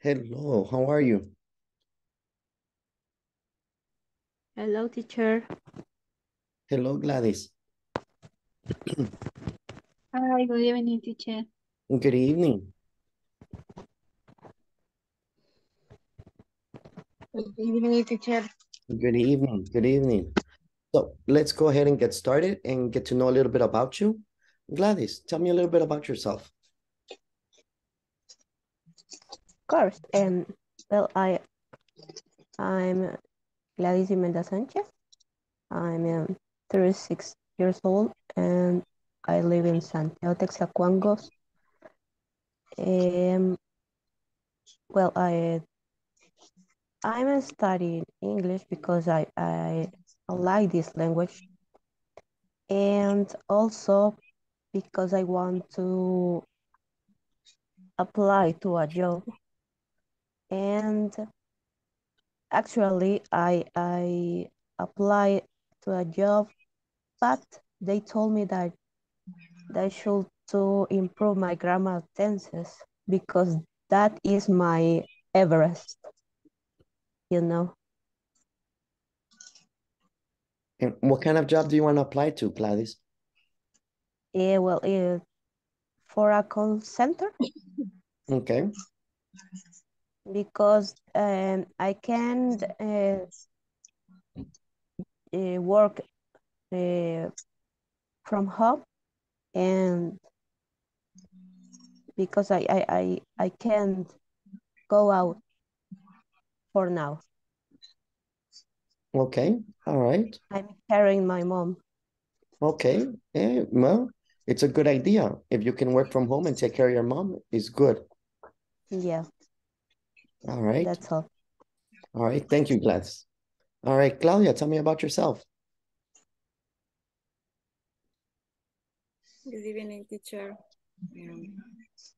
Hello, how are you? Hello, teacher. Hello, Gladys. Hi, good evening, teacher. Good evening. Good evening, teacher. Good evening. Good evening. So let's go ahead and get started and get to know a little bit about you. Gladys, tell me a little bit about yourself. Of course. Um, well, I, I'm Gladys Imelda Sanchez. I'm um, 36 years old and I live in Santiago, Texacuangos. Um, well, I, I'm studying English because I, I like this language and also because I want to apply to a job and actually I I applied to a job but they told me that I should to improve my grammar tenses because that is my Everest you know And what kind of job do you want to apply to, Gladys? yeah well uh, for a call center Okay. Because um, I can uh, uh, work uh, from home and because I, I, I, I can't go out for now. Okay. All right. I'm carrying my mom. Okay. Yeah, well, it's a good idea. If you can work from home and take care of your mom, is good. Yeah, All right. that's all. All right. Thank you, Gladys. All right, Claudia, tell me about yourself. Good evening, teacher. Um,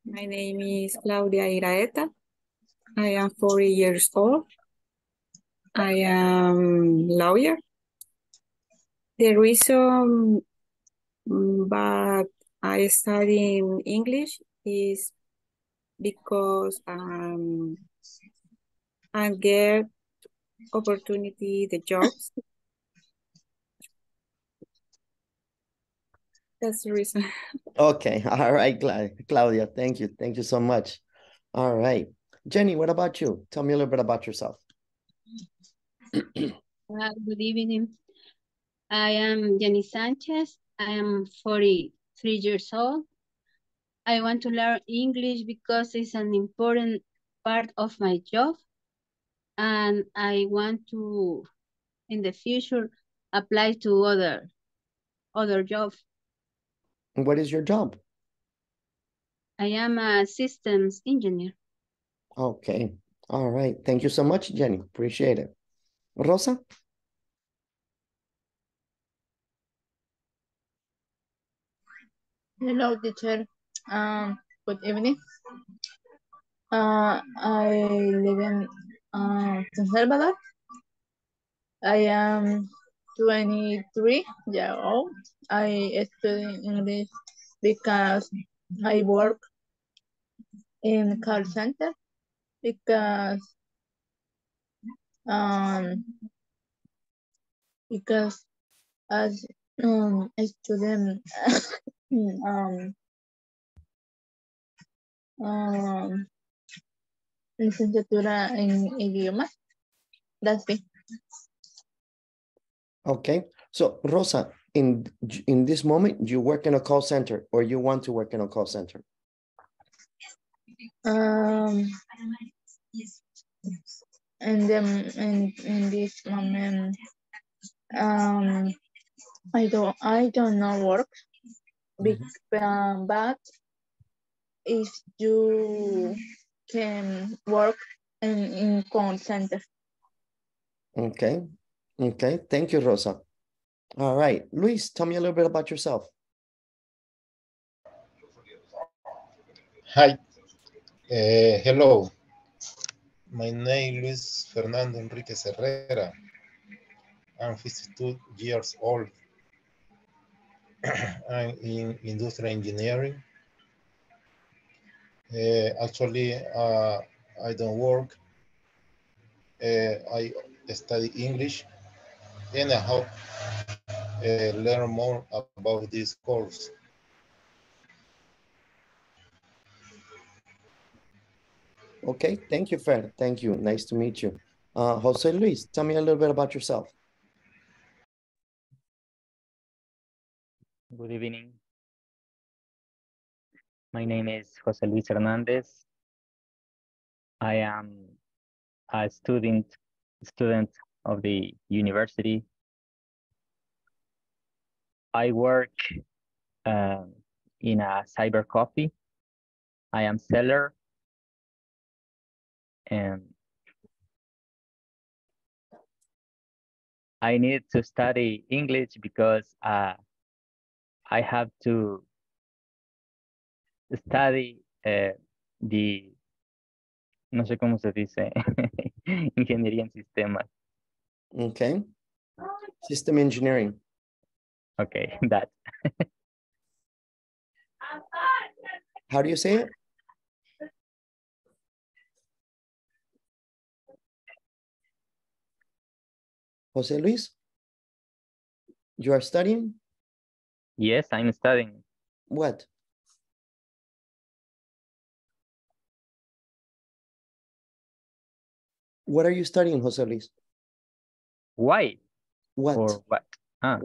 my name is Claudia Iraheta. I am 40 years old. I am lawyer. The reason but I study English is because um, I get opportunity the jobs. That's the reason. Okay. All right, Cla- Claudia. Thank you. Thank you so much. All right. Jenny, what about you? Tell me a little bit about yourself. Uh, good evening. I am Jenny Sanchez. I am 43 years old. I want to learn English because it's an important part of my job. And I want to, in the future, apply to other, other jobs. What is your job? I am a systems engineer. Okay. All right. Thank you so much, Jenny. Appreciate it. Rosa? Hello, teacher. Um, good evening. Uh, I live in uh, San Salvador. I am 23 years old. I study English because I work in call center because um because as um a student um um licenciatura en idiomas. That's it. Okay. So Rosa, in in this moment, you work in a call center or you want to work in a call center? Um, and then in, in this moment, um, I don't I don't know work, bec- um, but if you can work in in call center. Okay. Okay. Thank you, Rosa. All right. Luis, tell me a little bit about yourself. Hi. Uh, hello. My name is Luis Fernando Enriquez Herrera. I'm 52 years old. I'm in industrial engineering. Uh, actually, uh, I don't work. Uh, I study English and I hope uh, learn more about this course. Okay, thank you, Fer. Thank you. Nice to meet you. Uh, Jose Luis, tell me a little bit about yourself. Good evening. My name is Jose Luis Hernandez. I am a student student of the university. I work uh, in a cyber coffee. I am seller and I need to study English because uh, I have to study uh, the, no sé cómo se dice, ingeniería en sistemas. Okay. System engineering. Okay, that. How do you say it? Jose Luis? You are studying Yes, I'm studying what? What are you studying, Jose Luis? why What? or what? Ah,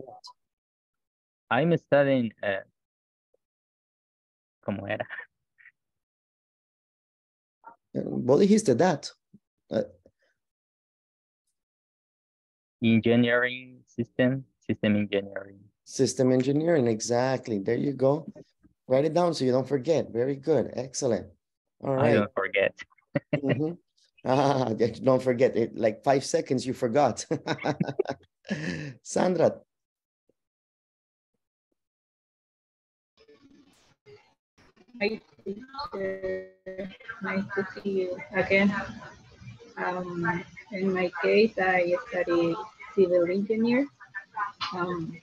I'm studying, uh, ¿cómo era? Vos dijiste that. Engineering system, system engineering. System engineering, exactly. There you go. Write it down so you don't forget. Very good. Excellent. All right. I don't forget. Mhm. Ah, don't forget it. Like five seconds, you forgot. Sandra, Hi. Nice to see you again. Um, in my case, I study civil engineer. Um,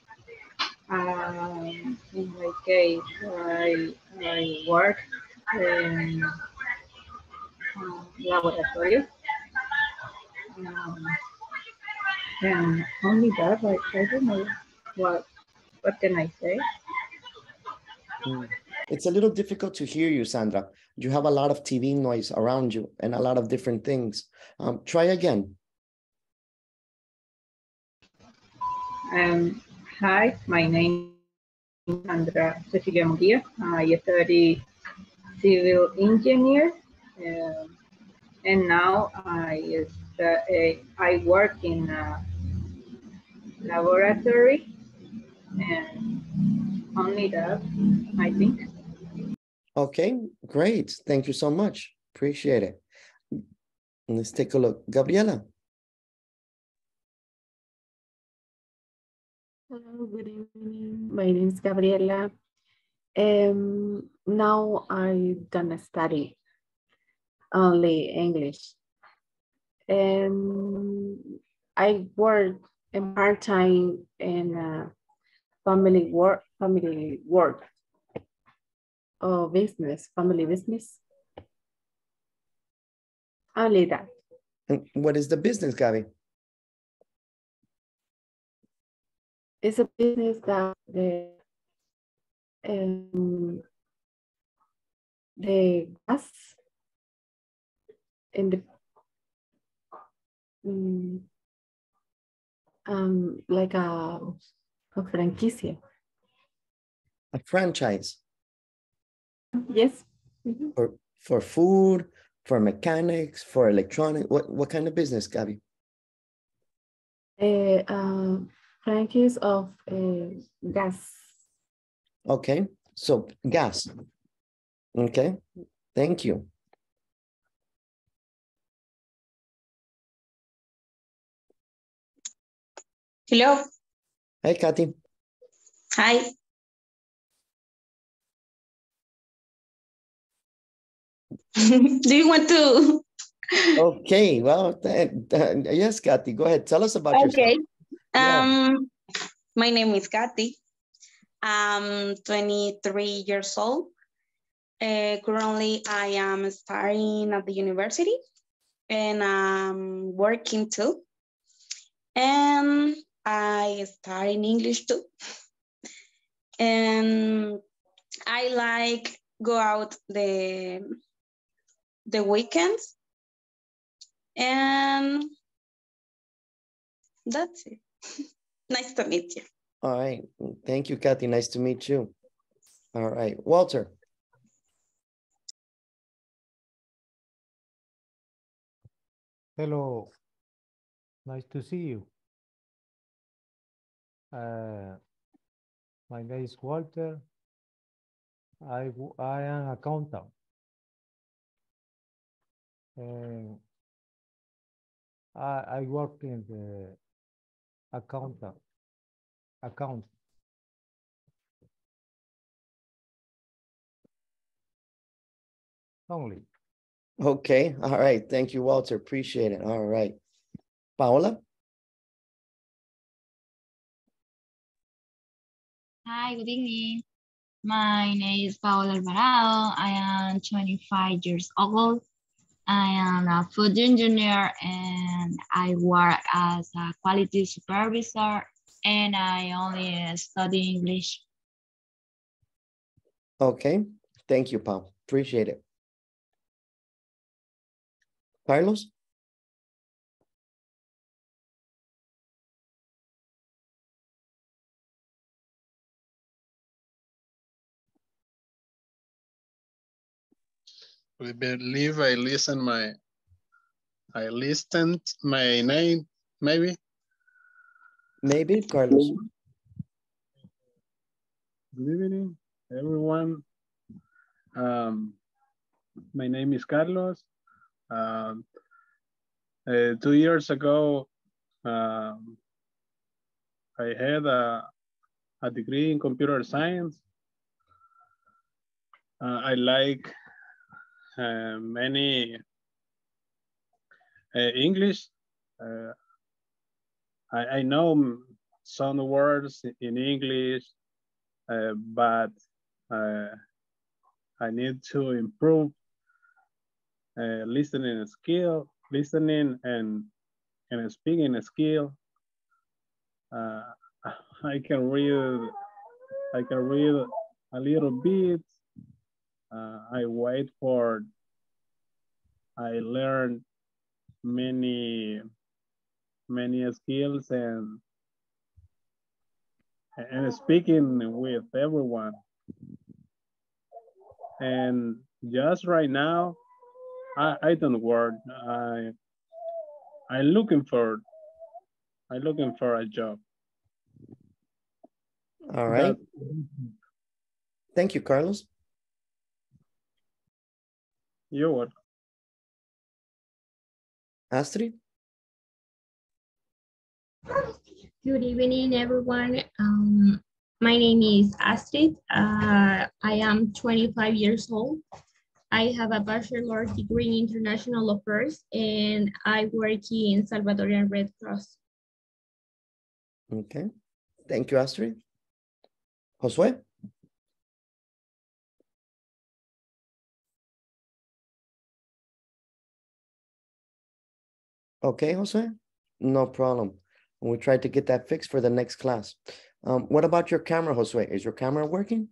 um, in my case, I, I work in um, laboratory. Um, and only that, like, I don't know what, what can I say? Mm. It's a little difficult to hear you, Sandra. You have a lot of TV noise around you and a lot of different things. Um, try again. Um, hi, my name is Sandra Cecilia Muria. I study civil engineer, um, and now I stu- I work in a laboratory, and only that, I think. Okay, great. Thank you so much. Appreciate it. Let's take a look. Gabriela. Hello, good evening. My name is Gabriela. Um, now I done a study only English. And I work in part-time in uh, family work, family work or business, family business. Only that. What is the business, Gabby? It's a business that the um, the gas in the mm, um like a, a franquicia. A franchise Yes. Mhm. for, for food, for mechanics, for electronic. What, what kind of business, Gabby? A uh, franchise of uh, gas. Okay, so gas. Okay, thank you. Hello. Hey, Kathy. Hi. Do you want to? Okay, well, th- th- yes, Kathy, go ahead. Tell us about yourself. Okay. Yeah. Um, my name is Kathy. I'm 23 years old. Uh, currently, I am studying at the university and I'm working too. And I study in English too. And I like go out the the weekends and that's it. nice to meet you. All right. Thank you, Kathy. Nice to meet you. All right. Walter. Hello. Nice to see you. Uh, my name is Walter. I, I am accountant. I, I work in the accountant, account. Only. Okay. All right. Thank you, Walter. Appreciate it. All right. Paola. Hi, good evening. My name is Paola Alvarado. I am 25 years old. I am a food engineer and I work as a quality supervisor and I only study English. Okay. Thank you, Paul. Appreciate it. Carlos. I believe I listen my, I listened my name, maybe. Maybe, Carlos. Good evening, everyone. Um, my name is Carlos. Um, uh, two years ago, um, I had a, a degree in computer science. Uh, I like many uh, English. Uh, I, I know some words in English, uh, but uh, I need to improve uh, listening skill, listening and and speaking skill. Uh, I can read, I can read a little bit. Uh, I wait for. I learned many, many skills and and speaking with everyone. And just right now, I, I don't work. I I'm looking for I'm looking for a job. All right. Thank you, Carlos. You're welcome. Astrid. Good evening, everyone. Um, my name is Astrid. Uh, I am 25 years old. I have a bachelor's degree in international affairs and I work in Salvadorian Red Cross. Okay. Thank you, Astrid. Josue. Okay, Jose, no problem. we try to get that fixed for the next class. Um, what about your camera, Josue? Is your camera working?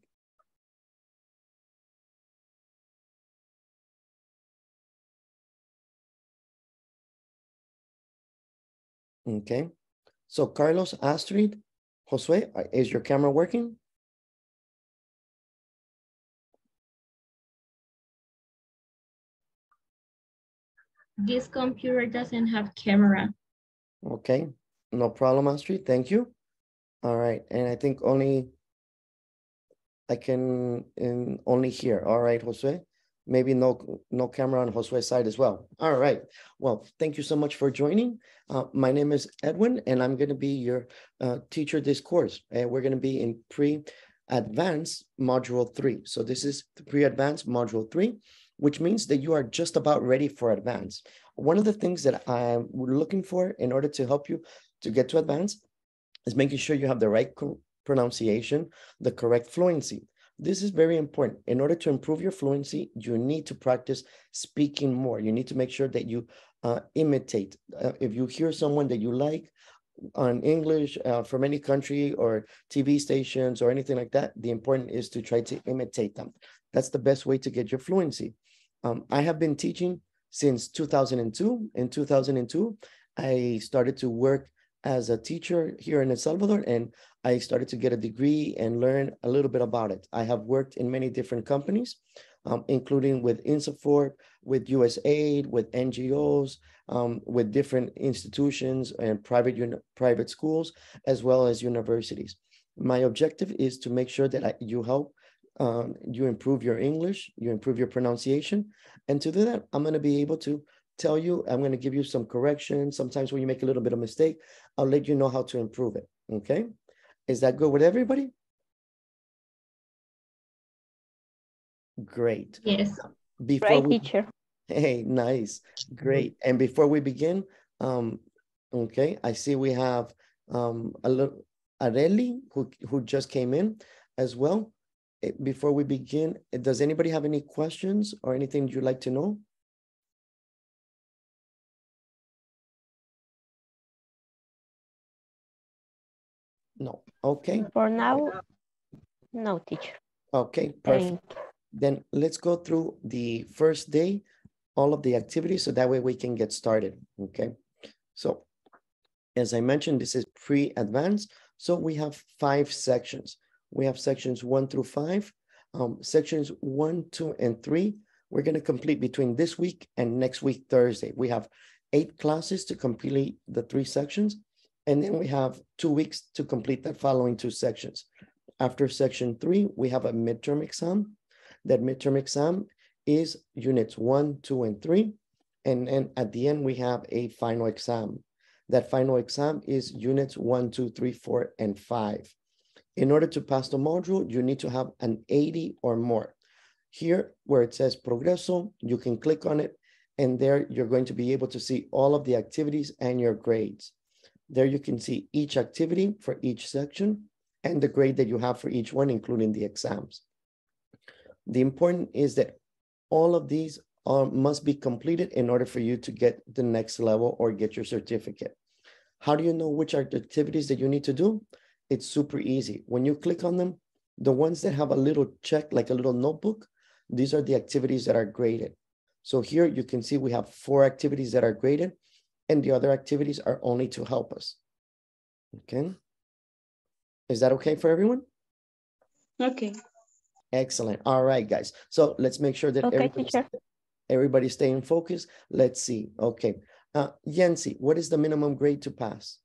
Okay, so Carlos, Astrid, Josue, uh, is your camera working? This computer doesn't have camera. Okay, no problem, Astrid. Thank you. All right, and I think only I can in only here. All right, Josue. Maybe no no camera on Josue's side as well. All right. Well, thank you so much for joining. Uh, my name is Edwin, and I'm going to be your uh, teacher this course. And we're going to be in pre-advanced module three. So this is pre-advanced module three, which means that you are just about ready for advance. One of the things that I'm looking for in order to help you to get to advance is making sure you have the right pronunciation, the correct fluency. this is very important. In order to improve your fluency, you need to practice speaking more. You need to make sure that you uh, imitate. Uh, if you hear someone that you like on English uh, from any country or TV stations or anything like that, the important is to try to imitate them. That's the best way to get your fluency. Um, I have been teaching since 2002. In 2002, I started to work as a teacher here in El Salvador and I started to get a degree and learn a little bit about it. I have worked in many different companies, um, including with INSAFORP, with USAID, with NGOs, um, with different institutions and private, private schools, as well as universities. My objective is to make sure that I, you help um, you improve your English, you improve your pronunciation. And to do that, I'm going to be able to tell you, I'm going to give you some corrections. Sometimes when you make a little bit of mistake, I'll let you know how to improve it. Okay. Is that good with everybody? Great. Yes. Before Great we, teacher. Hey, nice. Great. And before we begin, um, okay, I see we have um, a little Areli who, who just came in as well. Eh, before we begin, eh, does anybody have any questions or anything you'd like to know? No. Okay. For now, no teacher. Okay, perfect. Then let's go through the first day, all of the activities, so that way we can get started, okay? So as I mentioned, this is pre-advanced. So we have five sections. We have sections one through five. Um, sections one, two, and three, we're gonna complete between this week and next week, Thursday. We have eight classes to complete the three sections. And then we have two weeks to complete the following two sections. After section three, we have a midterm exam. That midterm exam is units one, two, and three. And then at the end, we have a final exam. That final exam is units one, two, three, four, and five. In order to pass the module, you need to have an 80 or more. Here, where it says Progreso, you can click on it, and there you're going to be able to see all of the activities and your grades. There you can see each activity for each section and the grade that you have for each one, including the exams. The important is that all of these are, must be completed in order for you to get the next level or get your certificate. How do you know which are the activities that you need to do? It's super easy. When you click on them, the ones that have a little check, like a little notebook, these are the activities that are graded. So here you can see we have four activities that are graded and the other activities are only to help us. Okay. Is that okay for everyone? Okay. Excellent. All right, guys. So let's make sure that okay, everybody's, everybody's staying focused. Let's see. Okay. Uh, Yancy, what is the minimum grade to pass?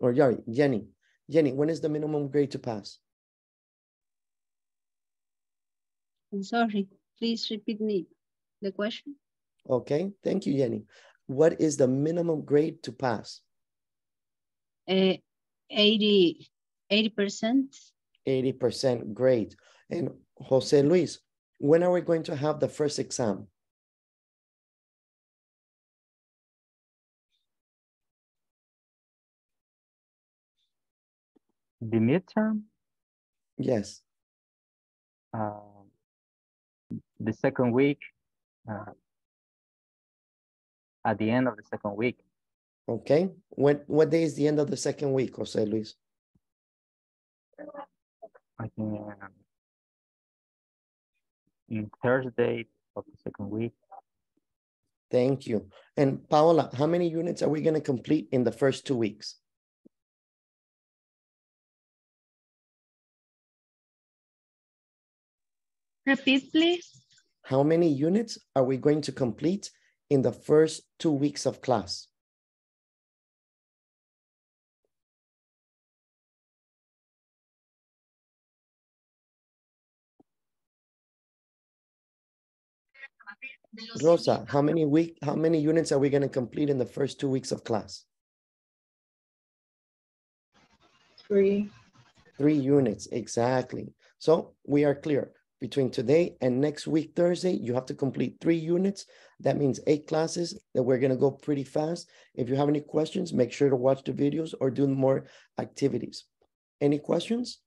Or Yari, Jenny. Jenny, when is the minimum grade to pass? I'm sorry, please repeat me the question. Okay, thank you, Jenny. What is the minimum grade to pass? Uh, 80, 80%. 80%, great. And Jose Luis, when are we going to have the first exam? The midterm? Yes. Uh, the second week, uh, at the end of the second week. Okay. What what day is the end of the second week, Jose Luis? I think um, Thursday of the second week. Thank you. And Paola, how many units are we going to complete in the first two weeks? Repeat, please. How many units are we going to complete in the first two weeks of class? Rosa, how many week, how many units are we going to complete in the first two weeks of class? Three. Three units, exactly. So we are clear. Between today and next week, Thursday, you have to complete three units. That means eight classes that we're gonna go pretty fast. If you have any questions, make sure to watch the videos or do more activities. Any questions?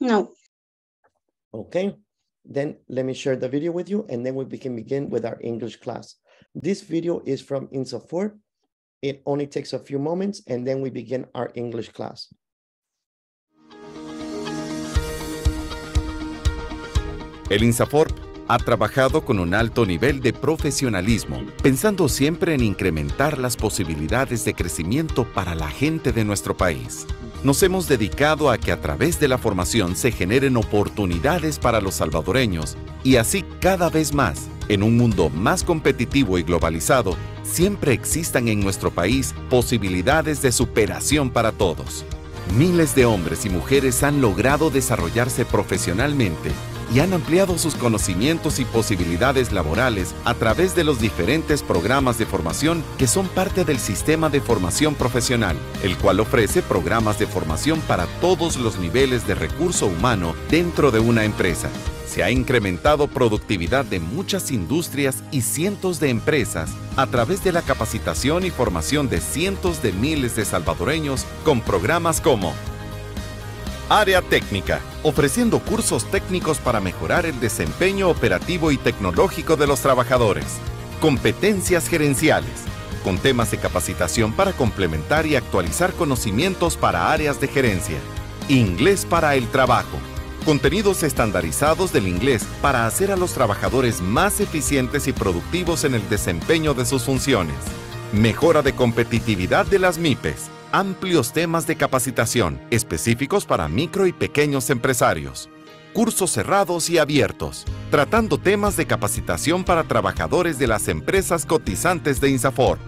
No. Okay, then let me share the video with you and then we can begin with our English class. This video is from INSAFORP. It only takes a few moments and then we begin our English class. El INSAFORP ha trabajado con un alto nivel de profesionalismo, pensando siempre en incrementar las posibilidades de crecimiento para la gente de nuestro país. Nos hemos dedicado a que a través de la formación se generen oportunidades para los salvadoreños y así cada vez más, en un mundo más competitivo y globalizado, siempre existan en nuestro país posibilidades de superación para todos. Miles de hombres y mujeres han logrado desarrollarse profesionalmente y han ampliado sus conocimientos y posibilidades laborales a través de los diferentes programas de formación que son parte del sistema de formación profesional, el cual ofrece programas de formación para todos los niveles de recurso humano dentro de una empresa. Se ha incrementado productividad de muchas industrias y cientos de empresas a través de la capacitación y formación de cientos de miles de salvadoreños con programas como Área técnica, ofreciendo cursos técnicos para mejorar el desempeño operativo y tecnológico de los trabajadores. Competencias gerenciales, con temas de capacitación para complementar y actualizar conocimientos para áreas de gerencia. Inglés para el trabajo. Contenidos estandarizados del inglés para hacer a los trabajadores más eficientes y productivos en el desempeño de sus funciones. Mejora de competitividad de las MIPES amplios temas de capacitación específicos para micro y pequeños empresarios. Cursos cerrados y abiertos, tratando temas de capacitación para trabajadores de las empresas cotizantes de INSAFORP.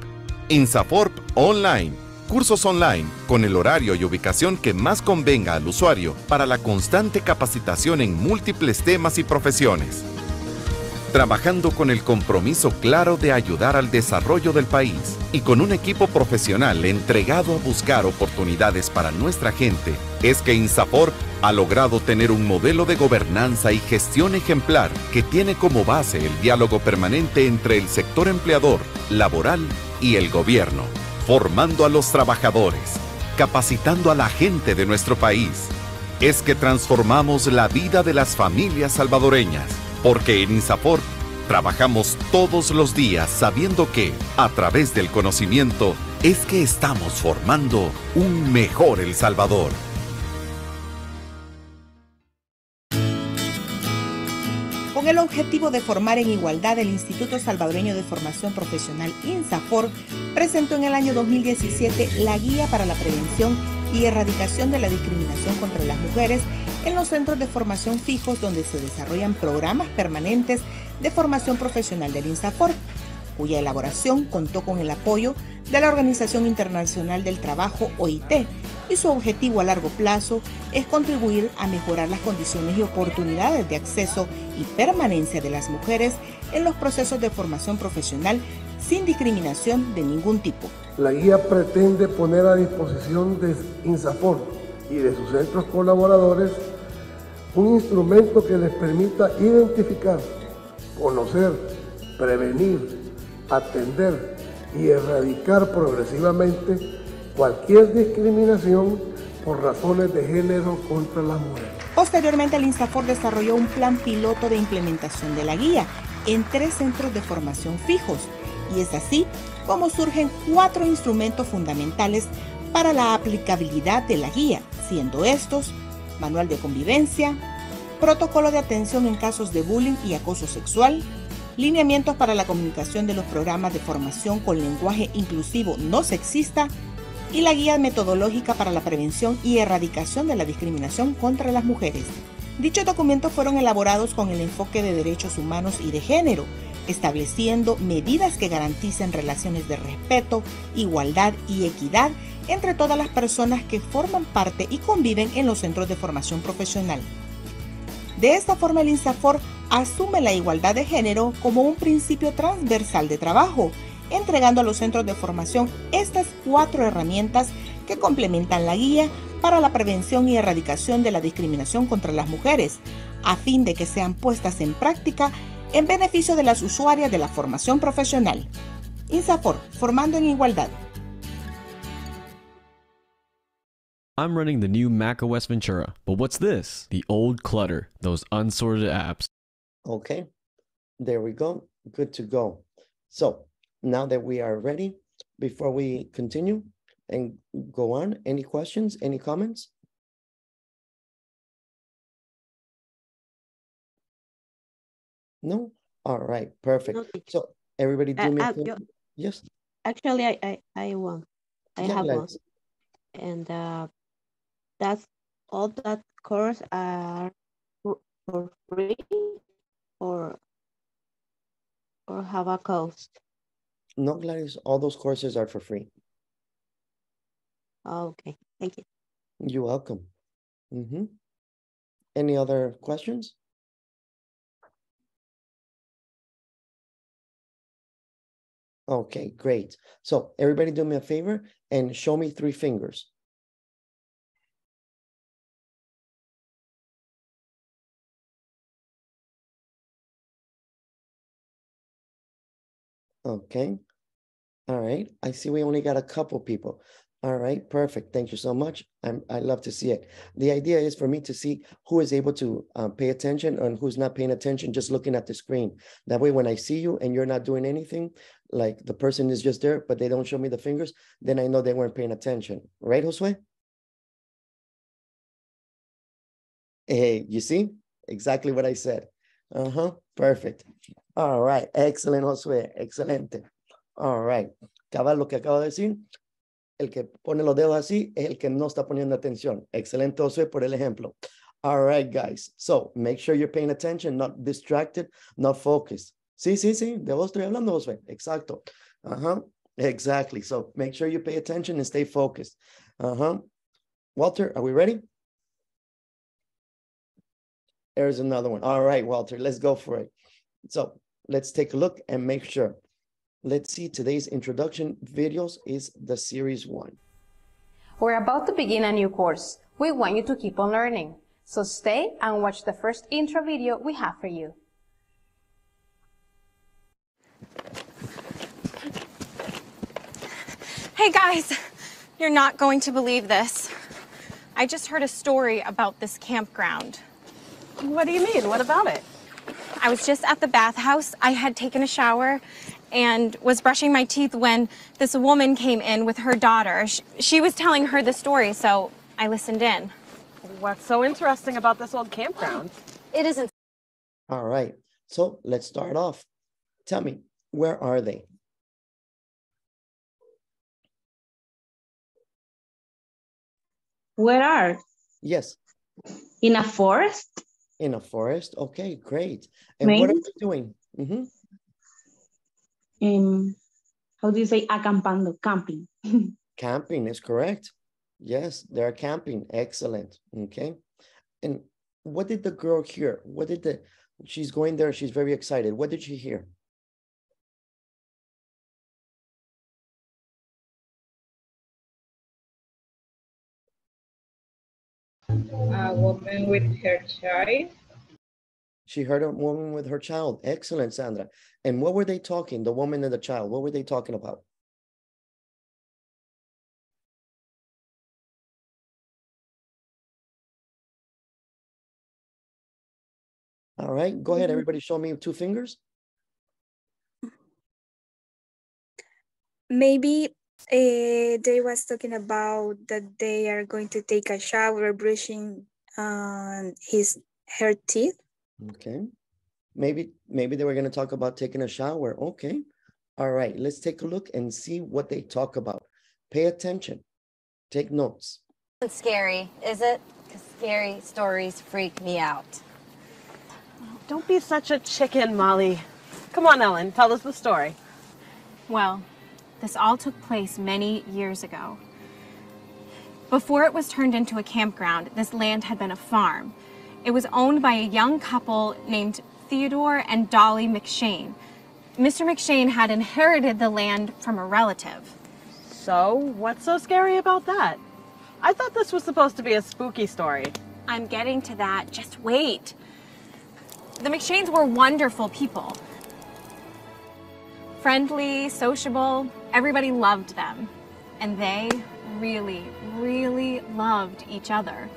INSAFORP Online. Cursos online con el horario y ubicación que más convenga al usuario para la constante capacitación en múltiples temas y profesiones trabajando con el compromiso claro de ayudar al desarrollo del país y con un equipo profesional entregado a buscar oportunidades para nuestra gente, es que INSAFORP ha logrado tener un modelo de gobernanza y gestión ejemplar que tiene como base el diálogo permanente entre el sector empleador, laboral y el gobierno, formando a los trabajadores, capacitando a la gente de nuestro país. Es que transformamos la vida de las familias salvadoreñas porque en INSAFORP trabajamos todos los días sabiendo que, a través del conocimiento, es que estamos formando un mejor El Salvador. El objetivo de formar en igualdad, el Instituto Salvadoreño de Formación Profesional INSAFOR presentó en el año 2017 la Guía para la Prevención y Erradicación de la Discriminación contra las Mujeres en los centros de formación fijos donde se desarrollan programas permanentes de formación profesional del INSAFOR, cuya elaboración contó con el apoyo de la Organización Internacional del Trabajo, OIT, y su objetivo a largo plazo es contribuir a mejorar las condiciones y oportunidades de acceso y permanencia de las mujeres en los procesos de formación profesional sin discriminación de ningún tipo. La guía pretende poner a disposición de INSAFOR y de sus centros colaboradores un instrumento que les permita identificar, conocer, prevenir, atender y erradicar progresivamente cualquier discriminación por razones de género contra las mujeres. Posteriormente, el INSAFOR desarrolló un plan piloto de implementación de la guía en tres centros de formación fijos y es así como surgen cuatro instrumentos fundamentales para la aplicabilidad de la guía, siendo estos manual de convivencia, protocolo de atención en casos de bullying y acoso sexual, lineamientos para la comunicación de los programas de formación con lenguaje inclusivo no sexista y la guía metodológica para la prevención y erradicación de la discriminación contra las mujeres. Dichos documentos fueron elaborados con el enfoque de derechos humanos y de género, estableciendo medidas que garanticen relaciones de respeto, igualdad y equidad entre todas las personas que forman parte y conviven en los centros de formación profesional. De esta forma, el INSAFOR asume la igualdad de género como un principio transversal de trabajo, entregando a los centros de formación estas cuatro herramientas que complementan la guía para la prevención y erradicación de la discriminación contra las mujeres, a fin de que sean puestas en práctica en beneficio de las usuarias de la formación profesional. INSAFOR, formando en igualdad. I'm running the new Mac OS Ventura, but what's this? The old clutter, those unsorted apps. Okay, there we go. Good to go. So now that we are ready, before we continue and go on, any questions, any comments? No? All right, perfect. You. So everybody do Uh, me a uh, favor. Yes, Actually, I, I, I won. I Yeah, have one. And uh, that's all that course are for for free or or have a cost. No, Gladys, all those courses are for free. Okay, thank you. You're welcome. Mm-hmm. Any other questions? Okay, great. So everybody do me a favor and show me three fingers. Okay. All right. I see we only got a couple people. All right, perfect. Thank you so much. I'm, I love to see it. The idea is for me to see who is able to uh, pay attention and who's not paying attention, just looking at the screen. That way, when I see you and you're not doing anything, like the person is just there, but they don't show me the fingers, then I know they weren't paying attention. Right, Josue? Hey, you see? Exactly what I said. Uh-huh, perfect. All right, excellent, Josue, excelente. All right, cabal lo que acabo de decir. El que pone los dedos así es el que no está poniendo atención. Excelente, Josue, por el ejemplo. All right, guys. So make sure you're paying attention, not distracted, not focused. Sí, sí, sí, de vos estoy hablando, Josue. Exacto. Uh-huh. Exactly. So make sure you pay attention and stay focused. Uh-huh. Walter, are we ready? There's another one. All right, Walter, let's go for it. So let's take a look and make sure. Let's see, today's introduction videos is the series one. We're about to begin a new course. We want you to keep on learning. So stay and watch the first intro video we have for you. Hey guys, you're not going to believe this. I just heard a story about this campground. What do you mean? What about it? I was just at the bathhouse. I had taken a shower and was brushing my teeth when this woman came in with her daughter. She, she was telling her the story, so I listened in. What's so interesting about this old campground? It isn't. All right, so let's start off. Tell me, where are they? Where are? Yes, In a forest? in a forest. Okay, great. And what are Maybe. they doing? Mhm. Um, how do you say acampando? Camping. Camping is correct. Yes, they're camping. Excellent. Okay. And what did the girl hear? What did the, she's going there, she's very excited. What did she hear? A woman with her child. She heard a woman with her child. Excellent, Sandra. And what were they talking? The woman and the child, what were they talking about? All right, go ahead. Mhm. Everybody show me two fingers. Maybe uh, they was talking about that they are going to take a shower, brushing um, his her teeth. Okay. Maybe, maybe they were gonna talk about taking a shower. Okay. All right, let's take a look and see what they talk about. Pay attention. Take notes. It's scary, is it? Because scary stories freak me out. Don't be such a chicken, Molly. Come on, Ellen, tell us the story. Well, this all took place many years ago. Before it was turned into a campground, this land had been a farm. It was owned by a young couple named Theodore and Dolly McShane. Mr. McShane had inherited the land from a relative. So, what's so scary about that? I thought this was supposed to be a spooky story. I'm getting to that. Just wait. The McShanes were wonderful people. Friendly, sociable, everybody loved them. And they really, really loved each other.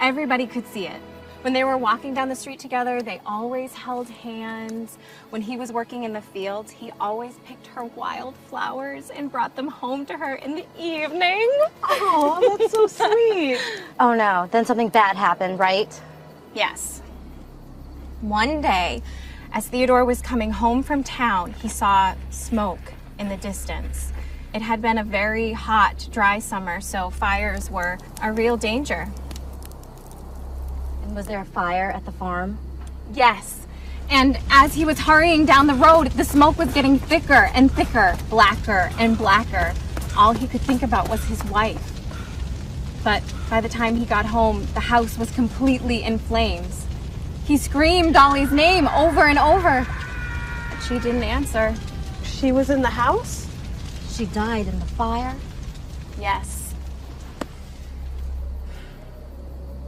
Everybody could see it. When they were walking down the street together, they always held hands. When he was working in the fields, he always picked her wildflowers and brought them home to her in the evening. Oh, that's so sweet. Oh no, then something bad happened, right? Yes. One day, as Theodore was coming home from town, he saw smoke in the distance. It had been a very hot, dry summer, so fires were a real danger. Was there a fire at the farm? Yes. And as he was hurrying down the road, the smoke was getting thicker and thicker, blacker and blacker. All he could think about was his wife. But by the time he got home, the house was completely in flames. He screamed Dolly's name over and over, but she didn't answer. She was in the house? She died in the fire? Yes.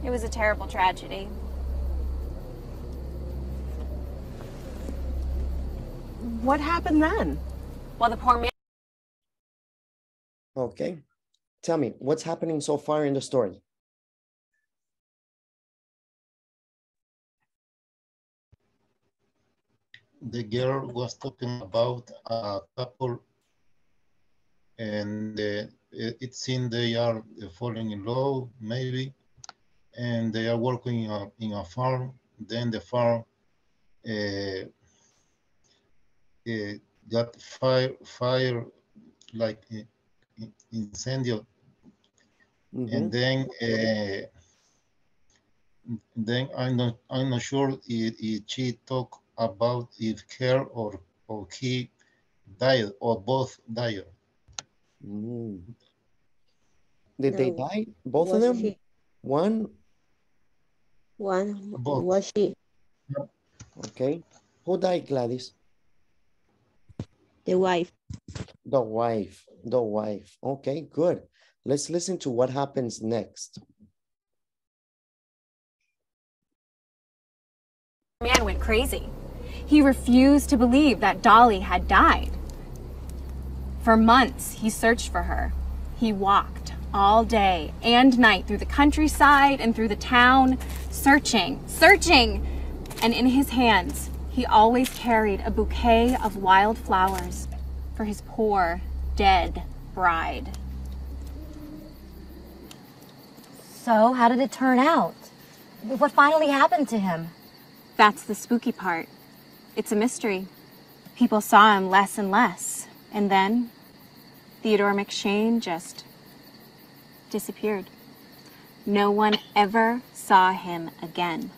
It was a terrible tragedy. What happened then? Well, the poor man. Okay. Tell me, what's happening so far in the story? the girl was talking about a couple and uh, it, it seemed they are falling in love maybe and they are working in a, in a farm then the farm uh, uh, got fire fire like uh, incendio and then uh, then I'm not I'm not sure if, if she talked about if her or or he died or both died. Mm. Did they die? Both of them? she- One? One Both. was she Okay. Who died, Gladys? the wife? The wife. The wife. Okay, good. Let's listen to what happens next. man went crazy. He refused to believe that Dolly had died. For months, he searched for her. He walked all day and night through the countryside and through the town, searching, searching. And in his hands, he always carried a bouquet of wild flowers for his poor, dead bride. So, how did it turn out? What finally happened to him? That's the spooky part. It's a mystery. People saw him less and less. And then Theodore McShane just disappeared. No one ever saw him again.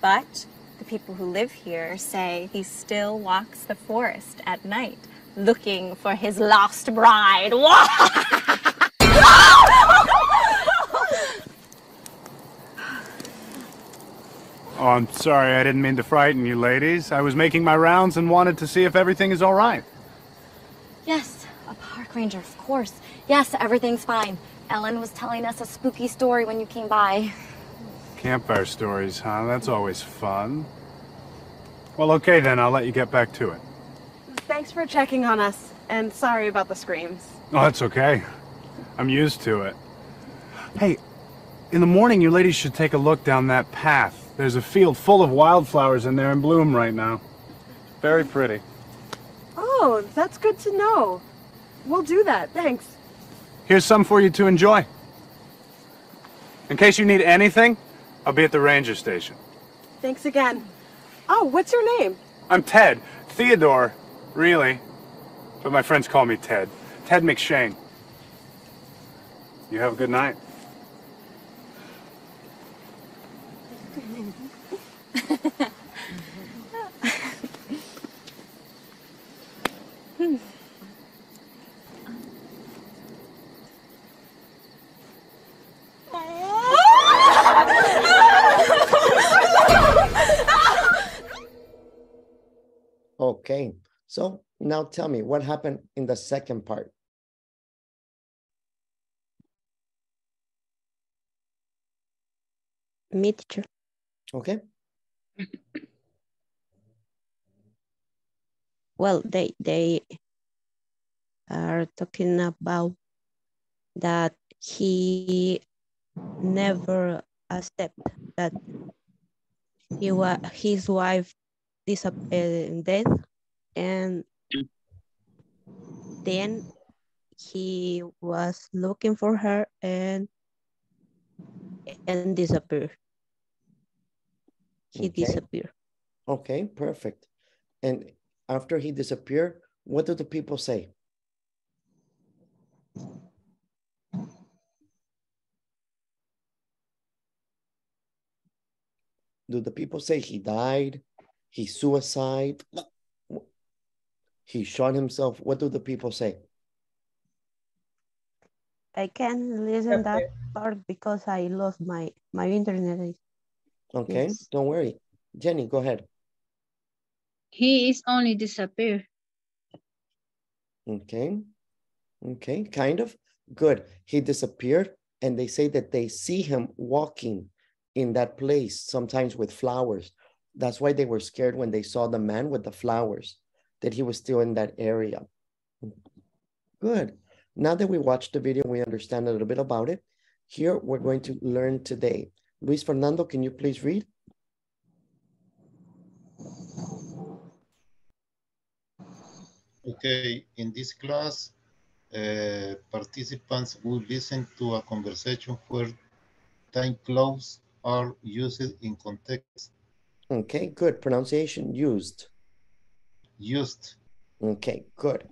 But the people who live here say he still walks the forest at night looking for his lost bride. Oh, I'm sorry, I didn't mean to frighten you ladies. I was making my rounds and wanted to see if everything is all right. Yes, a park ranger, of course. Yes, everything's fine. Ellen was telling us a spooky story when you came by. Campfire stories, huh? That's always fun. Well, okay then, I'll let you get back to it. Thanks for checking on us, and sorry about the screams. Oh, that's okay. I'm used to it. Hey, in the morning, you ladies should take a look down that path. There's a field full of wildflowers in there in bloom right now. Very pretty. Oh, that's good to know. We'll do that, thanks. Here's some for you to enjoy. In case you need anything, I'll be at the ranger station. Thanks again. Oh, what's your name? I'm Ted. Theodore, really. But my friends call me Ted. Ted McShane. You have a good night. Okay, so now tell me what happened in the second part. Me, teacher. Okay. Well, they they are talking about that he never accept that he was his wife disappeared and then he was looking for her and and disappeared he Okay. disappeared Okay, perfect. And after he disappeared, what do the people say? Do the people say he died, he suicide, he shot himself? What do the people say? i can't listen that part because i lost my my internet Okay, Yes. don't worry. Jenny, go ahead. He is only disappeared. Okay. Okay, kind of. Good. He disappeared and they say that they see him walking in that place, sometimes with flowers. That's why they were scared when they saw the man with the flowers, that he was still in that area. Good. Now that we watched the video, we understand a little bit about it. Here, we're going to learn today. Luis Fernando, can you please read? Okay, in this class, uh, participants will listen to a conversation where time close are used in context. Okay, good. Pronunciation used. Used. Okay, good.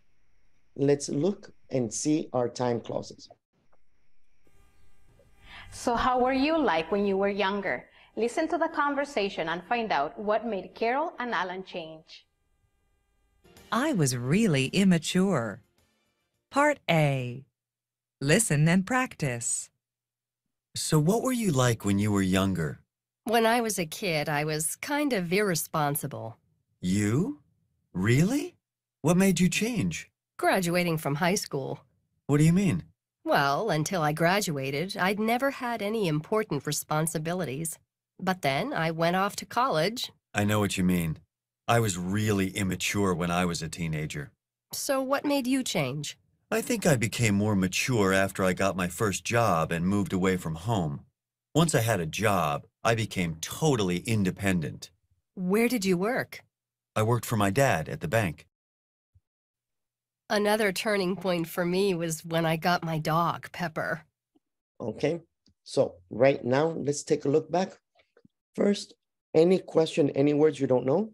Let's look and see our time clauses. So how were you like when you were younger? Listen to the conversation and find out what made Carol and Alan change. I was really immature. Part A. Listen and practice. So, what were you like when you were younger? When I was a kid, I was kind of irresponsible. You? Really? What made you change? Graduating from high school. What do you mean? Well, until I graduated, I'd never had any important responsibilities. But then I went off to college. I know what you mean. I was really immature when I was a teenager. So what made you change? I think I became more mature after I got my first job and moved away from home. Once I had a job, I became totally independent. Where did you work? I worked for my dad at the bank. Another turning point for me was when I got my dog, Pepper. Okay, so right now, let's take a look back. First, any question, any words you don't know?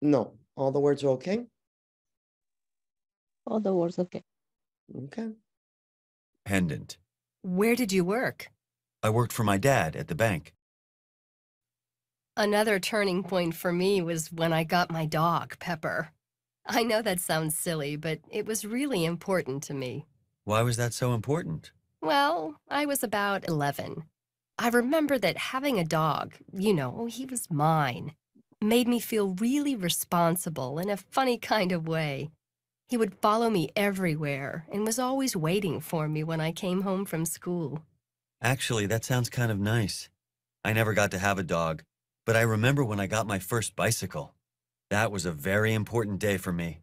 No, all the words are okay? all the words okay Okay. Pendant. Where did you work? I worked for my dad at the bank. Another turning point for me was when I got my dog, Pepper. I know that sounds silly, but it was really important to me. Why was that so important? Well, I was about 11. I remember that having a dog, you know, he was mine, made me feel really responsible in a funny kind of way. He would follow me everywhere and was always waiting for me when I came home from school. Actually, that sounds kind of nice. I never got to have a dog, but I remember when I got my first bicycle. That was a very important day for me.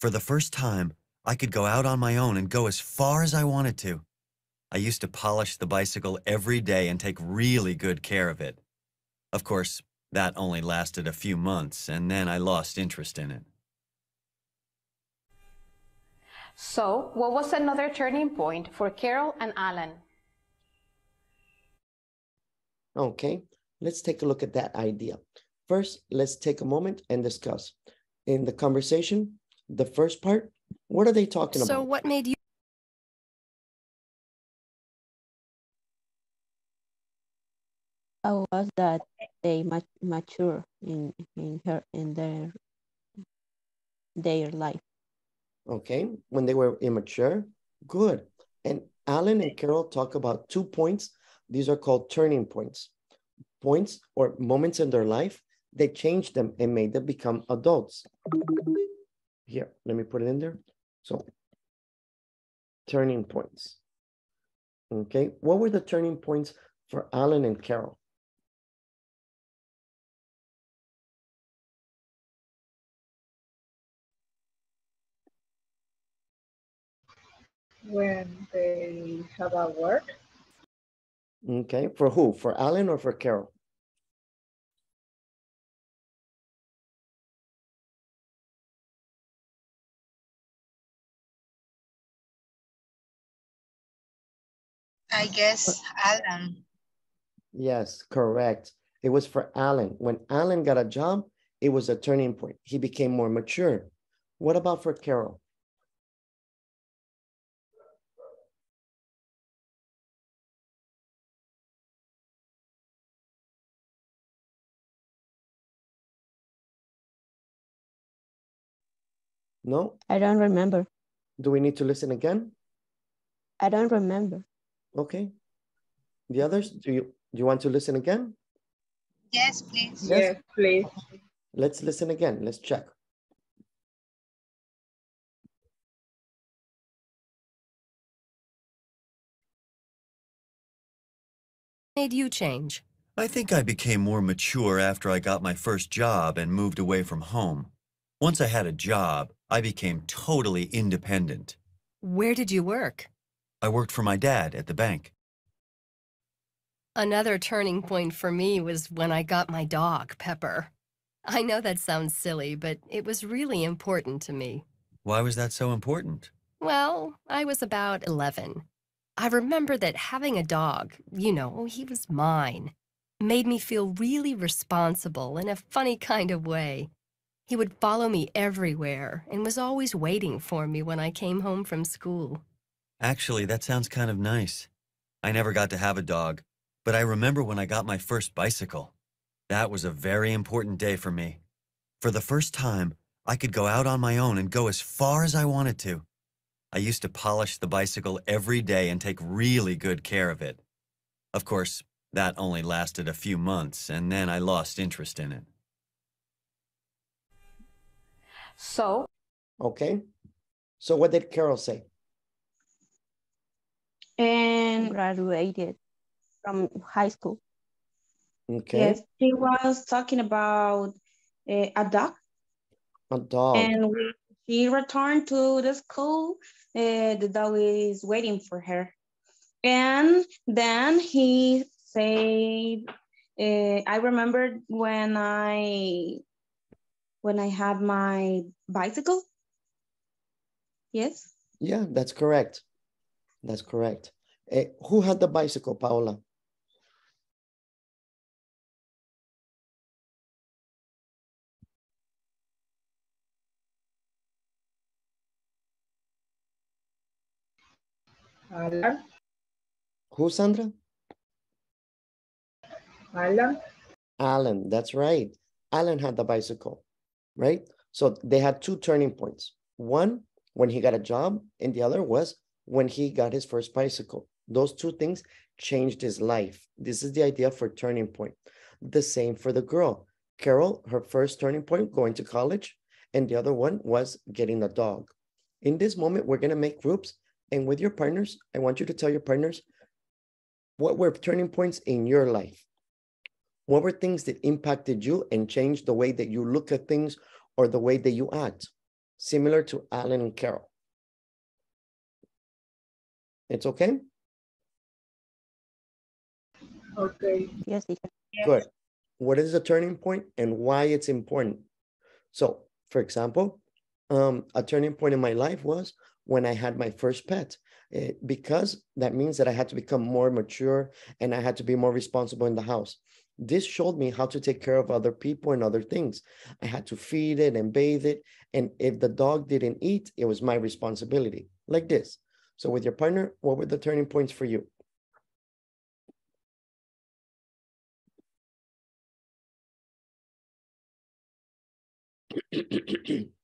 For the first time, I could go out on my own and go as far as I wanted to. I used to polish the bicycle every day and take really good care of it. Of course, that only lasted a few months, and then I lost interest in it. So, what was another turning point for Carol and Alan? Okay, let's take a look at that idea. First, let's take a moment and discuss. In the conversation, the first part, what are they talking So about? So, what made you I was that they mat- mature in in her in their their life. Okay, when they were immature, good. And Alan and Carol talk about two points. These are called turning points. points or moments in their life, they changed them and made them become adults. Here, let me put it in there. So, turning points. Okay, what were the turning points for Alan and Carol? When they have a work, Okay, for who? For Alan or for Carol? I guess Alan. Yes, correct. It was for Alan. When Alan got a job, it was a turning point. He became more mature. What about for Carol? No? I don't remember. Do we need to listen again? I don't remember. Okay. The others, do you do you want to listen again? Yes, please. Yes. please. Let's listen again. Let's check. Made you change? I think I became more mature after I got my first job and moved away from home. Once I had a job, I became totally independent. Where did you work? I worked for my dad at the bank. Another turning point for me was when I got my dog, Pepper. I know that sounds silly, but it was really important to me. Why was that so important? Well, I was about 11. I remember that having a dog, you know, he was mine, made me feel really responsible in a funny kind of way. He would follow me everywhere and was always waiting for me when I came home from school. Actually, that sounds kind of nice. I never got to have a dog, but I remember when I got my first bicycle. That was a very important day for me. For the first time, I could go out on my own and go as far as I wanted to. I used to polish the bicycle every day and take really good care of it. Of course, that only lasted a few months, and then I lost interest in it. So, Okay. So what did Carol say? and Graduated from high school. Okay. yes, she was talking about uh, a dog, A dog. and when she returned to the school, uh, the dog is waiting for her. And then he said, uh, I remembered when I when I had my bicycle. Yes. Yeah, that's correct. That's correct. Eh, who had the bicycle, Paola? Alan, Who, Sandra? Alan, Alan, that's right. Alan had the bicycle, right? So they had two turning points. One, when he got a job, and the other was when he got his first bicycle. Those two things changed his life. This is the idea for turning point. The same for the girl. Carol, her first turning point going to college, and the other one was getting a dog. In this moment, we're going to make groups. And with your partners, I want you to tell your partners what were turning points in your life. What were things that impacted you and changed the way that you look at things or the way that you act? Similar to Alan and Carol. It's okay? okay. Yes, teacher. Good. What is the turning point and why it's important? So, for example, um, a turning point in my life was when I had my first pet, eh, because that means that I had to become more mature and I had to be more responsible in the house. This showed me how to take care of other people and other things. I had to feed it and bathe it. And if the dog didn't eat, it was my responsibility, like this. So, with your partner, what were the turning points for you?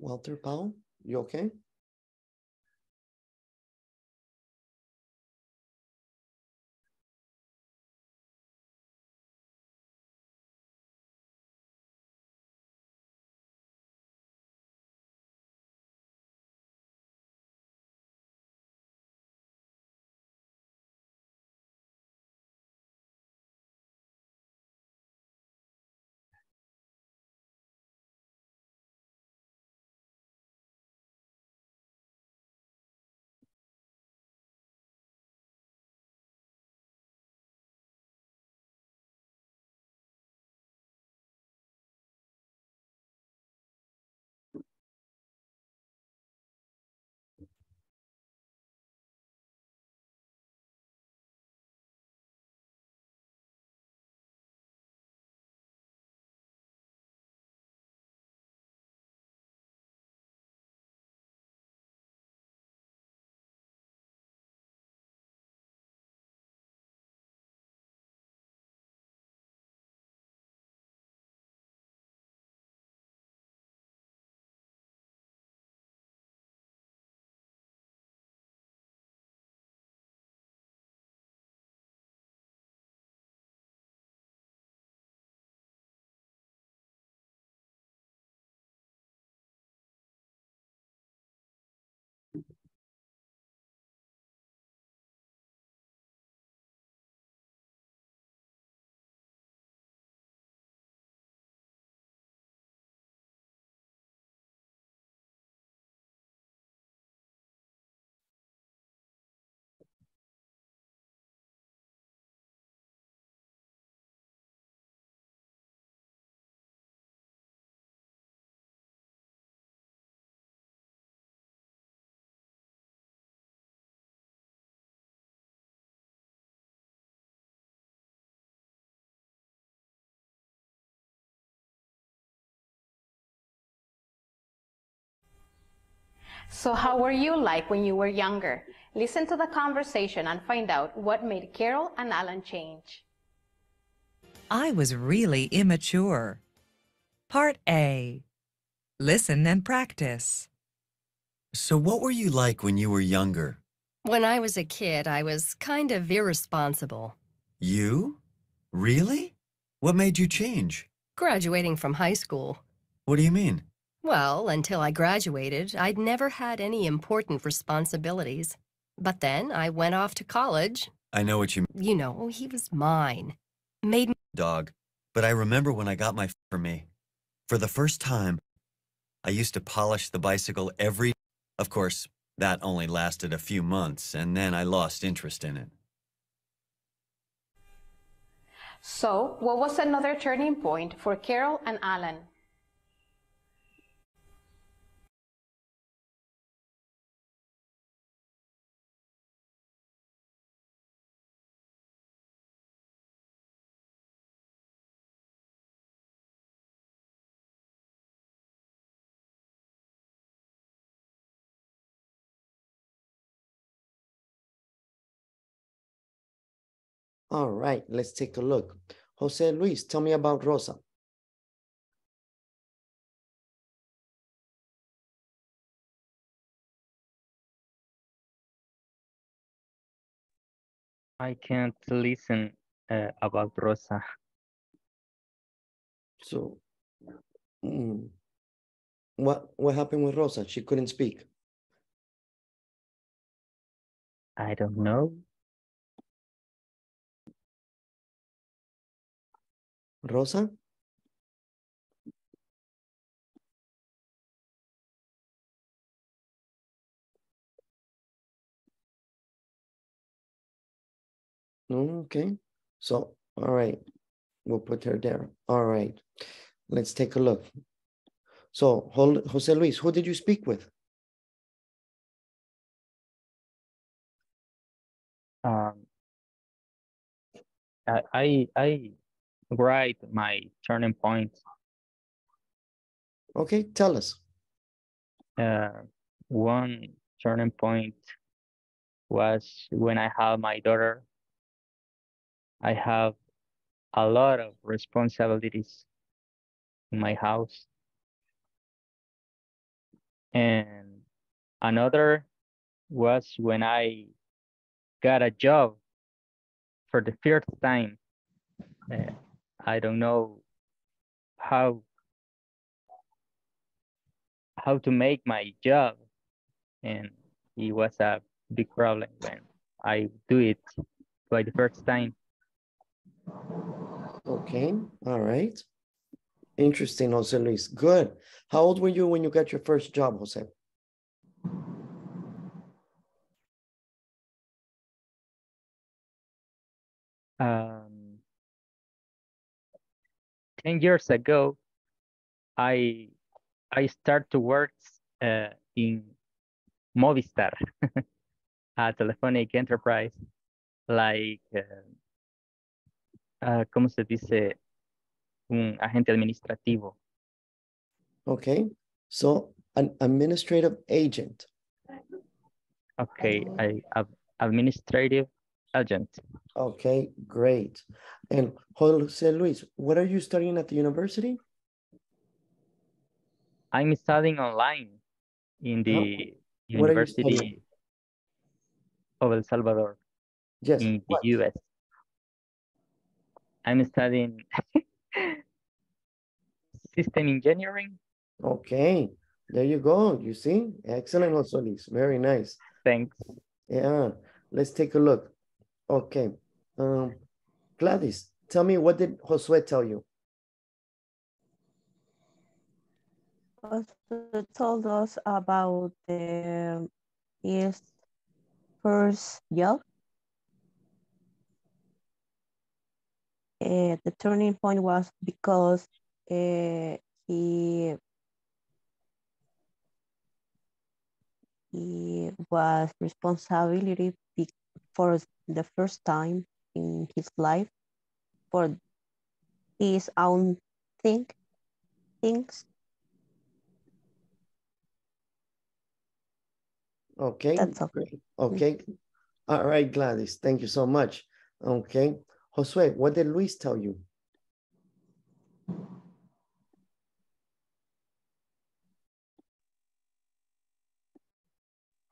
Walter Powell, you okay? So how were you like when you were younger? Listen to the conversation and find out what made Carol and Alan change. I was really immature. Part A. Listen and practice. So what were you like when you were younger? When I was a kid, I was kind of irresponsible. You? Really? What made you change? Graduating from high school. What do you mean? Well, until I graduated, I'd never had any important responsibilities. But then I went off to college. I know what you mean. You know, he was mine. Made me dog, but I remember when I got my for me. For the first time, I used to polish the bicycle every Of course, that only lasted a few months and then I lost interest in it. So, what was another turning point for Carol and Alan? All right, let's take a look. Jose Luis, tell me about Rosa. I can't listen uh, about Rosa. So, mm, what what happened with Rosa? She couldn't speak. I don't know. Rosa? Okay, so, all right, we'll put her there. All right, let's take a look. So, Jose Luis, who did you speak with? Um, I I, Write my turning point. Okay, tell us. Uh, one turning point was when I had my daughter. I have a lot of responsibilities in my house. And another was when I got a job for the first time. Uh, I don't know how how to make my job, and it was a big problem when I do it by the first time. Okay, all right. Interesting, Jose Luis. Good. How old were you when you got your first job, Jose? 10 years ago, I I start to work uh, in Movistar, a telephonic enterprise, like, uh, uh, ¿cómo se dice? Un agente administrativo. Okay, so an administrative agent. Okay, I ad- administrative agent. Okay, great. And Jose Luis, what are you studying at the university? I'm studying online in the oh, What are you studying? University of El Salvador Yes, in the what? US. I'm studying system engineering. Okay, there you go. You see? Excellent, Jose Luis. Very nice. Thanks. Yeah, let's take a look. Okay, um, Gladys, tell me what did Josue tell you? also told us about the, his first job. Uh, the turning point was because uh, he he was responsibility for the first time in his life for his own thing things Okay, That's all. great. Okay, all right, Gladys, thank you so much. Okay, Josue, what did Luis tell you?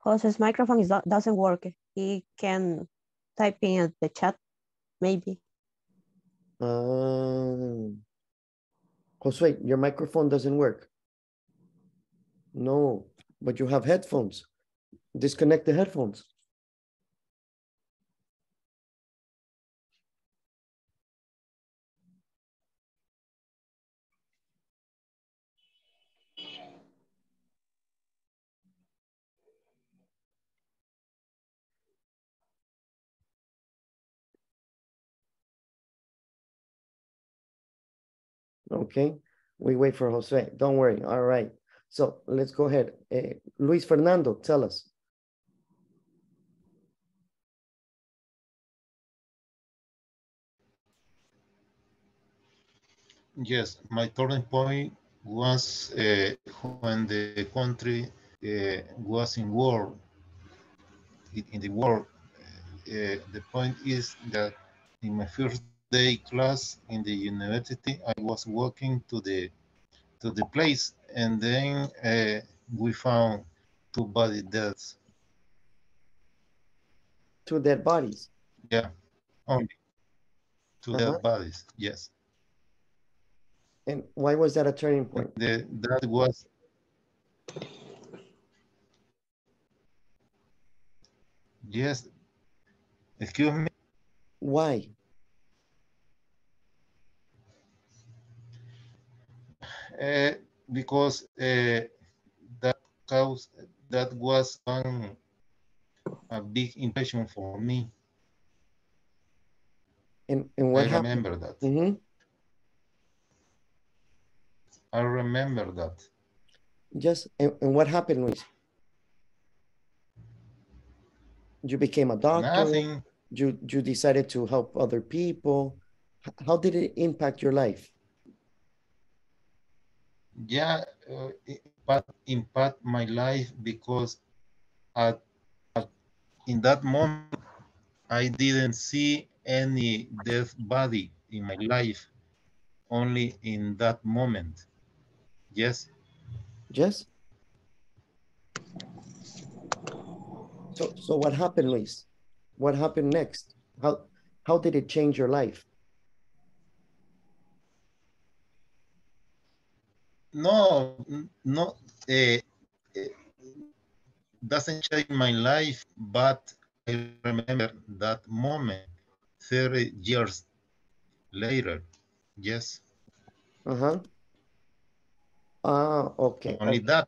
Jose's microphone is, not- doesn't work. He can type in the chat, maybe. Um, Josue, your microphone doesn't work. No, but you have headphones. Disconnect the headphones. Okay, we wait for Jose. Don't worry. All right. So let's go ahead. Eh, Luis Fernando, tell us. Yes, my turning point was uh, when the country uh, was in war. In, the war, uh, the point is that in my first day class in the university, I was walking to the to the place, and then uh, we found two body deaths. Two dead bodies. Yeah, only two Uh-huh. dead bodies. Yes, And why was that a turning point? the, that was yes. Excuse me. Why? Because uh, that cause that was one a big impression for me. And, and what I happened? remember that. Mhm. I remember that. Yes, and, and what happened, Luis? You became a doctor? Nothing. You, you decided to help other people? How did it impact your life? yeah, uh, impact, impact my life because at, at, in that moment, I didn't see any dead body in my life, only in that moment. Yes? Yes. So, so what happened, Luis? What happened next? How, how did it change your life? No, no, eh, eh, doesn't change my life, but I remember that moment 30 years later. Yes, Uh-huh. Ah, okay. only okay. that.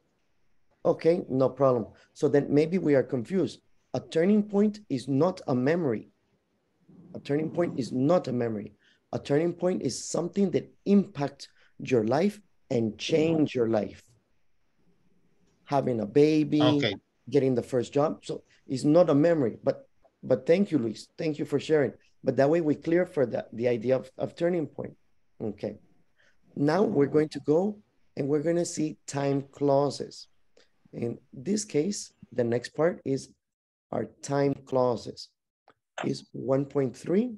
Okay, no problem. So then maybe we are confused. A turning point is not a memory. A turning point is not a memory. A turning point is something that impacts your life and change your life. Having a baby, Okay. getting the first job. So it's not a memory, but but thank you, Luis. Thank you for sharing. But that way we clear for that the idea of, of turning point. Okay. Now we're going to go and we're going to see time clauses. In this case, the next part is our time clauses. Is 1.3.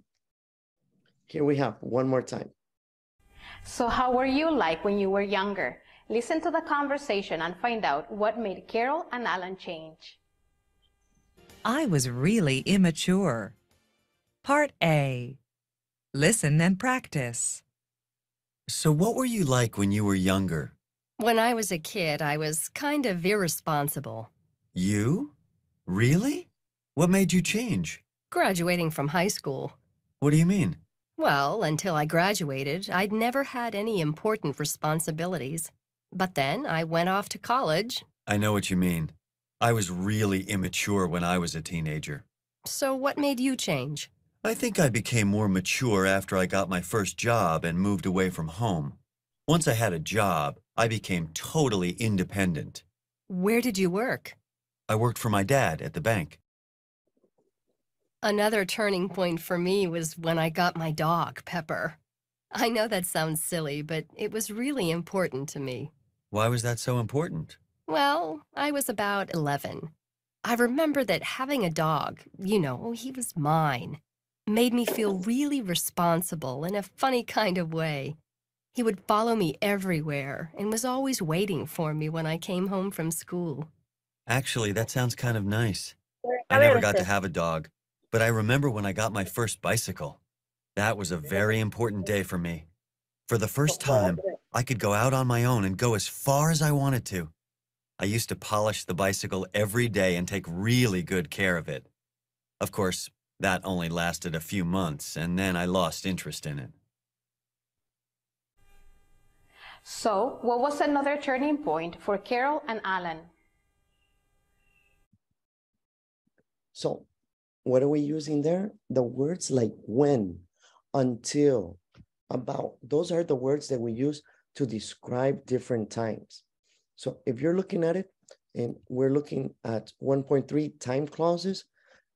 Here we have one more time. So how were you like when you were younger? Listen to the conversation and find out what made Carol and Alan change. I was really immature. Part A. Listen and practice. So, what were you like when you were younger? When I was a kid, I was kind of irresponsible. You? Really? What made you change? Graduating from high school. What do you mean? Well, until I graduated, I'd never had any important responsibilities. But then I went off to college. I know what you mean. I was really immature when I was a teenager. So what made you change? I think I became more mature after I got my first job and moved away from home. Once I had a job, I became totally independent. Where did you work? I worked for my dad at the bank. Another turning point for me was when I got my dog, Pepper. I know that sounds silly, but it was really important to me. Why was that so important? Well, I was about 11. I remember that having a dog, you know, he was mine, made me feel really responsible in a funny kind of way. He would follow me everywhere and was always waiting for me when I came home from school. Actually, that sounds kind of nice. I never got to have a dog, but I remember when I got my first bicycle. That was a very important day for me. For the first time, I could go out on my own and go as far as I wanted to. I used to polish the bicycle every day and take really good care of it. Of course, that only lasted a few months, and then I lost interest in it. So, what was another turning point for Carol and Alan? So what are we using there? The words like when, until, about. Those are the words that we use to describe different times. So if you're looking at it and we're looking at 1.3 time clauses,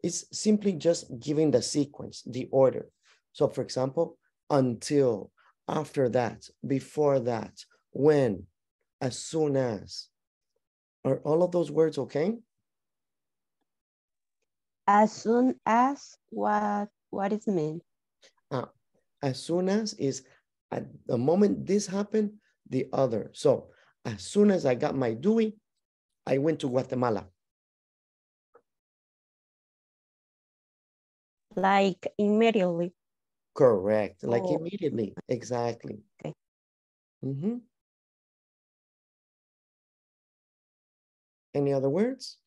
it's simply just giving the sequence, the order. So for example, until, after that, before that, when, as soon as. Are all of those words okay? As soon as what what is mean? Uh, as soon as is at the moment this happened, the other. So as soon as I got my DUI, I went to Guatemala. Like immediately. Correct. Like Oh. immediately. Exactly. Okay. Mm-hmm. Any other words?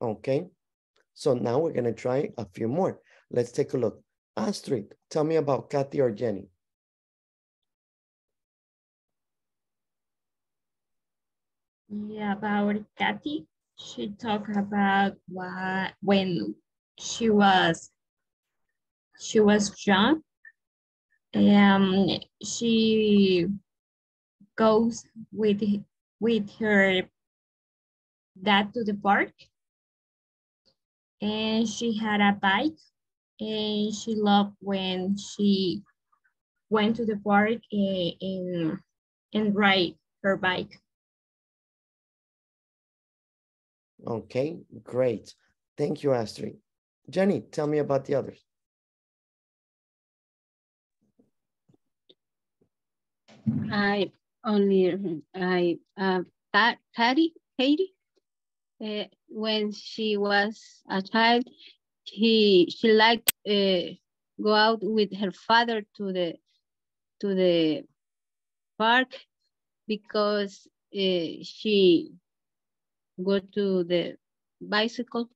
Okay. So now we're gonna try a few more. Let's take a look. Astrid, tell me about Kathy or Jenny. Yeah, about Kathy. She talked about what when she was she was young. Um, she goes with with her dad to the park, and she had a bike, and she loved when she went to the park and and, and ride her bike. Okay, great. Thank you, Astrid. Jenny, tell me about the others. I only I uh, Ka- Katie, Katie, uh, when she was a child, he she liked uh, go out with her father to the to the park because uh, she go to the bicycle.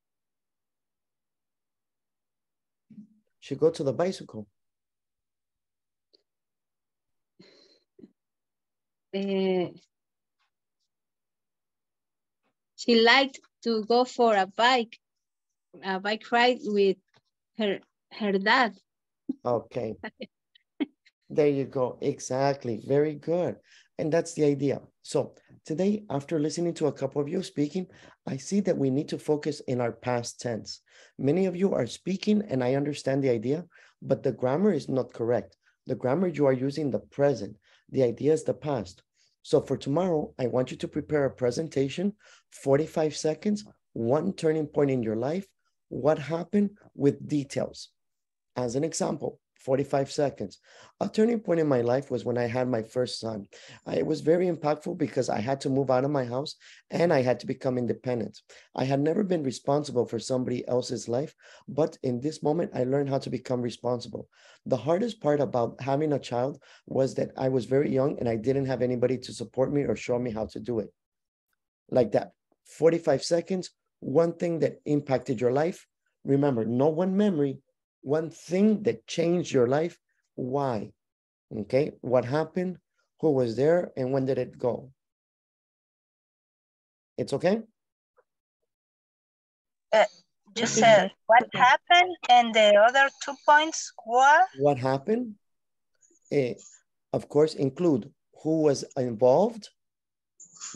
She go to the bicycle. Uh, she liked to go for a bike, a bike ride with her her dad. Okay. There you go. Exactly. Very good. And that's the idea. So today, after listening to a couple of you speaking, I see that we need to focus in our past tense. Many of you are speaking and I understand the idea, but the grammar is not correct. The grammar you are using the present. The idea is the past. So for tomorrow, I want you to prepare a presentation, 45 seconds, one turning point in your life, what happened with details. As an example, 45 seconds. A turning point in my life was when I had my first son. I, it was very impactful because I had to move out of my house and I had to become independent. I had never been responsible for somebody else's life, but in this moment, I learned how to become responsible. The hardest part about having a child was that I was very young and I didn't have anybody to support me or show me how to do it. Like that, 45 seconds, one thing that impacted your life. Remember, no one memory, one thing that changed your life. Why? Okay, what happened? Who was there? And when did it go? It's okay? Uh, you said what happened and the other two points were? What happened? Eh, of course, include who was involved,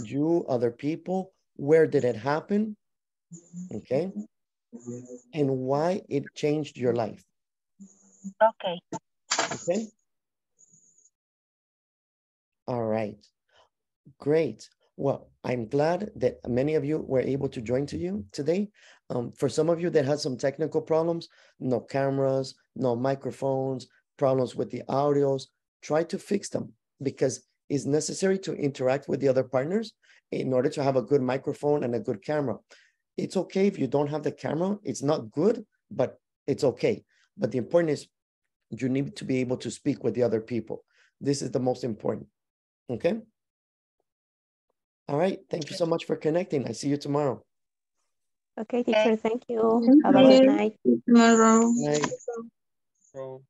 you, other people, where did it happen? Okay. And why it changed your life. Okay. Okay. All right. Great. Well, I'm glad that many of you were able to join to you today. Um, for some of you that had some technical problems, no cameras, no microphones, problems with the audios, try to fix them because it's necessary to interact with the other partners in order to have a good microphone and a good camera. It's okay if you don't have the camera. It's not good, but it's okay. But the important is you need to be able to speak with the other people. This is the most important. Okay. All right. Thank you so much for connecting. I see you tomorrow. Okay, teacher, thank you. Thank Have a good night. Tomorrow. Night. So